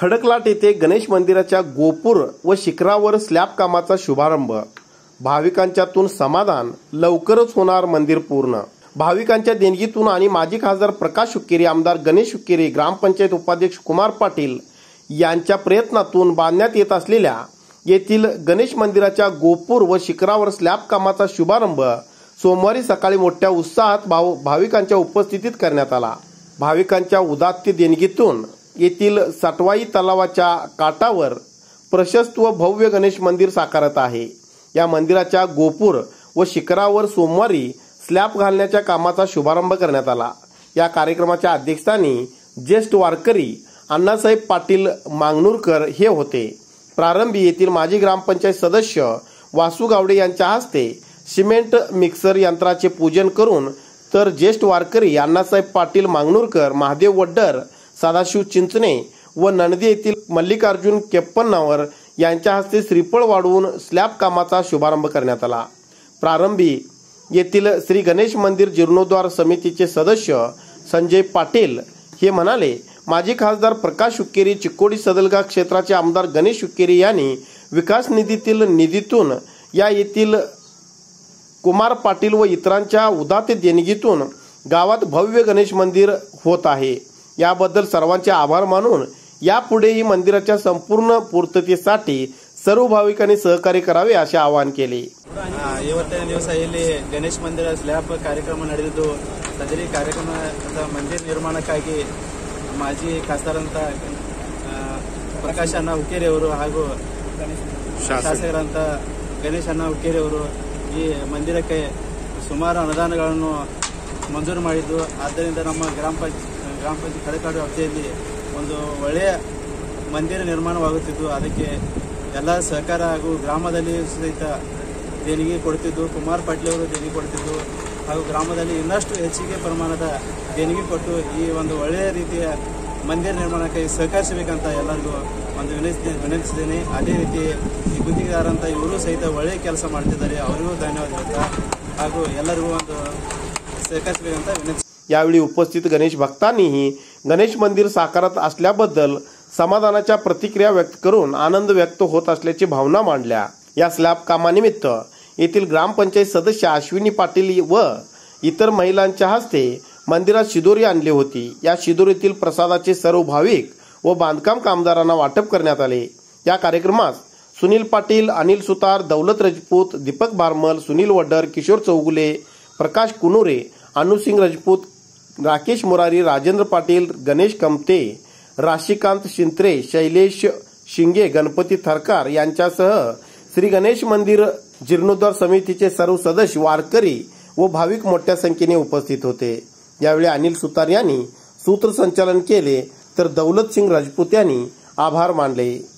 खडकलाट येथे गणेश मंदिराच्या गोपूर व शिखरावर स्लॅब कामाचा शुभारंभ. भाविकांच्यातून समाधान लवकरच होणार मंदिर पूर्ण. भाविकांच्या देणगीतून आणि माजी खासदार प्रकाश हुक्केरी आमदार गणेश हुक्केरी ग्रामपंचायत उपाध्यक्ष कुमार पाटील यांच्या प्रयत्नातून बांधण्यात येत असलेल्या येथील गणेश मंदिराच्या गोपूर व शिखरावर स्लॅब कामाचा शुभारंभ सोमवारी सकाळी मोठ्या उत्साहात भाव भाविकांच्या उपस्थितीत करण्यात आला. भाविकांच्या उदात्त देणगीतून येथील सटवाई तलावाच्या काठावर प्रशस्त व भव्य गणेश मंदिर साकारत आहे. या मंदिराच्या गोपूर व शिखरावर सोमवारी स्लॅब घालण्याच्या कामाचा शुभारंभ करण्यात आला. या कार्यक्रमाच्या अध्यक्षस्थानी ज्येष्ठ वारकरी अण्णासाहेब पाटील मांगनूरकर हे होते. प्रारंभी येथील माजी ग्रामपंचायत सदस्य वासू गावडे यांच्या हस्ते सिमेंट मिक्सर यंत्राचे पूजन करून तर ज्येष्ठ वारकरी अण्णासाहेब पाटील मांगनूरकर महादेव वड्डर सदाशिव चिंचणे व नंदी येथील मल्लिकार्जुन केप्पन्नावर यांच्या हस्ते श्रीफळ वाढवून स्लॅब कामाचा शुभारंभ करण्यात आला. प्रारंभी येथील श्री गणेश मंदिर जीर्णोद्धार समितीचे सदस्य संजय पाटील हे म्हणाले माजी खासदार प्रकाश हुक्केरी चिक्कोडी सदलगा क्षेत्राचे आमदार गणेश हुक्केरी यांनी विकास निधीतील निधीतून या येथील कुमार पाटील व इतरांच्या उदात्त देणगीतून गावात भव्य गणेश मंदिर होत आहे. याबद्दल सर्वांचे आभार मानून यापुढेही मंदिराच्या संपूर्ण पूर्ततेसाठी सर्व भाविकांनी सहकार्य करावे असे आवाहन केले ಆ, ಇವತ್ತಿನ ದಿವಸ ಇಲ್ಲಿ ಗಣೇಶ್ ಮಂದಿರ ಸ್ಲ್ಯಾಬ್ ಕಾರ್ಯಕ್ರಮ ನಡೆದಿದ್ದು ಸದರಿ ಕಾರ್ಯಕ್ರಮದ ಮಂದಿರ ನಿರ್ಮಾಣಕ್ಕಾಗಿ ಮಾಜಿ ಖಾಸದಾರಂತ ಆ, ಪ್ರಕಾಶ್ ಅಣ್ಣ ಹುಕ್ಕೇರಿ ಅವರು ಹಾಗೂ ಶಾಸಕರಂತ ಗಣೇಶ್ ಅಣ್ಣ ಹುಕ್ಕೇರಿ ಅವರು ಈ ಮಂದಿರಕ್ಕೆ ಸುಮಾರು ಅನುದಾನಗಳನ್ನು ಮಂಜೂರು ಮಾಡಿದ್ದು ಆದ್ದರಿಂದ ನಮ್ಮ ಗ್ರಾಮ ಪಂಚಾಯತ್ ಗ್ರಾಮ ಪಂಚಾಯತ್ ಕಡೆಕಾಡು ವ್ಯಾಪ್ತಿಯಲ್ಲಿ ಒಂದು ಒಳ್ಳೆಯ ಮಂದಿರ ನಿರ್ಮಾಣವಾಗುತ್ತಿದ್ದು, ಅದಕ್ಕೆ ಎಲ್ಲ ಸಹಕಾರ ಹಾಗೂ ಗ್ರಾಮದಲ್ಲಿ ಸಹಿತ ದೇಣಿಗೆ ಕೊಡ್ತಿದ್ದು ಕುಮಾರ್ ಪಾಟೀಲ್ ಅವರು ದೇಣಿಗೆ ಕೊಡ್ತಿದ್ದು ಹಾಗೂ ಗ್ರಾಮದಲ್ಲಿ ಇನ್ನಷ್ಟು ಹೆಚ್ಚಿಗೆ ಪ್ರಮಾಣದ ದೇಣಿಗೆ ಕೊಟ್ಟು ಈ ಒಂದು ಒಳ್ಳೆಯ ರೀತಿಯ ಮಂದಿರ ನಿರ್ಮಾಣಕ್ಕೆ ಸಹಕರಿಸಬೇಕಂತ ಎಲ್ಲರಿಗೂ ಒಂದು ವಿನಂತಿ ವಿನಂತಿಸಿದ್ದೇನೆ. ಅದೇ ರೀತಿ ಈ ಗುತ್ತಿಗೆದಾರಂತ ಇವರು ಸಹಿತ ಒಳ್ಳೆಯ ಕೆಲಸ ಮಾಡ್ತಿದ್ದಾರೆ. ಅವರಿಗೂ ಧನ್ಯವಾದ ಹಾಗೂ ಎಲ್ಲರಿಗೂ ಒಂದು ಸಹಕರಿಸಬೇಕಂತ ವಿನಂತಿ यावेळी उपस्थित गणेश भक्तांनीही गणेश मंदिर साकारत असल्याबद्दल समाधानाच्या प्रतिक्रिया व्यक्त करून आनंद व्यक्त होत असल्याची भावना मांडल्या. या स्लॅब कामानिमित्त येथील ग्रामपंचायत सदस्य अश्विनी पाटील व इतर महिलांच्या हस्ते मंदिरात शिदोरी आणली होती. या शिदोरीतील प्रसादाचे सर्व भाविक व बांधकाम कामगारांना वाटप करण्यात आले. या कार्यक्रमात सुनील पाटील अनिल सुतार दौलत रजपूत दीपक बारमल सुनील वड्डर किशोर चौगुले प्रकाश कुनुरे अनुसिंग रजपूत राकेश मुरारी राजेंद्र पाटील गणेश कमते राशिकांत शिंत्रे शैलेश शिंगे गणपती थरकार यांच्यासह श्री गणेश मंदिर जीर्णोद्धार समितीचे सर्व सदस्य वारकरी व भाविक मोठ्या संख्येने उपस्थित होते. यावेळी अनिल सुतार यांनी सूत्रसंचालन केले तर दौलत सिंग राजपूत यांनी आभार मानले.